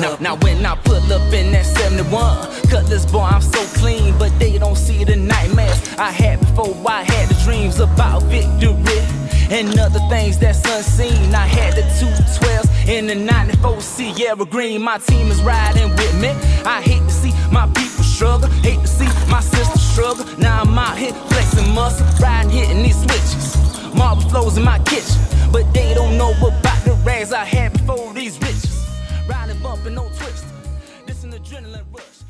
now, now when I pull up in that 71 Cutlass boy, I'm so clean But they don't see the nightmares I had before I had the dreams about victory And other things that's unseen. I had the 212s in the 94 Sierra Green. My team is riding with me. I hate to see my people struggle. Hate to see my sister struggle. Now I'm out here flexing muscle Riding, hitting these switches. Marble flows in my kitchen But they don't know about the rags I had before these riches Riding, bumping, no twist. This an adrenaline rush.